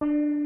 you